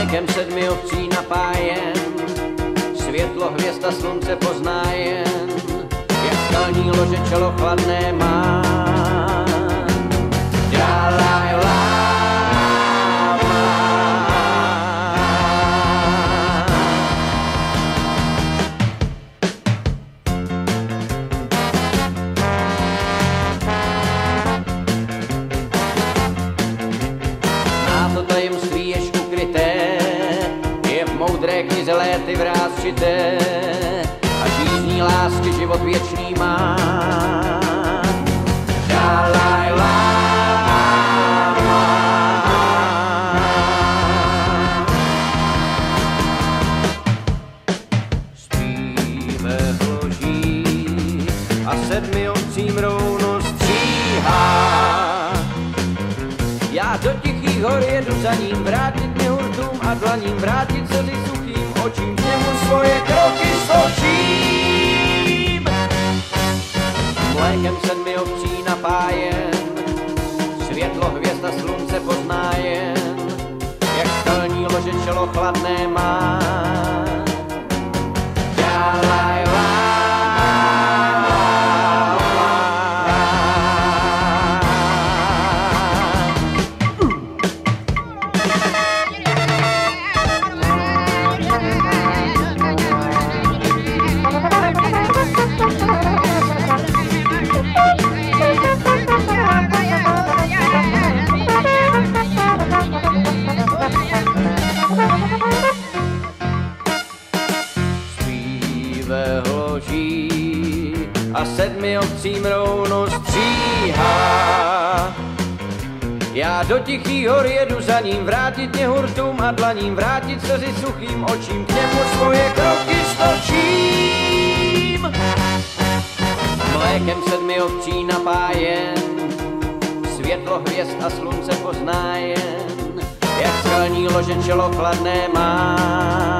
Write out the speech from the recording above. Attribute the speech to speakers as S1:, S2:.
S1: Mlékem sedmi ovcí napájen, světlo hvězd a slunce pozná jen, jak skalní lože čelo chladné má. Moudré knize léty vrázčité a žízní lásky život věčný má. Dalaj a sedmi ovcím rovno hor jedu za ním, vrátit mě hurtům a dlaním, vrátit si suchým očím, k němu svoje kroky stočím. Mlékem sedmi ovcí napájen, světlo hvězd a slunce pozná jen, jak skalní lože čelo chladné má. Hloží a sedmi ovcím rovno stříhá. Já do tichých hor jedu za ním, vrátit mě hurtům a dlaním, vrátit si suchým očím, k němu svoje kroky stočím. Mlékem sedmi ovcí napájen, světlo hvězd a slunce pozná jen, jak skalní lože čelo chladné má.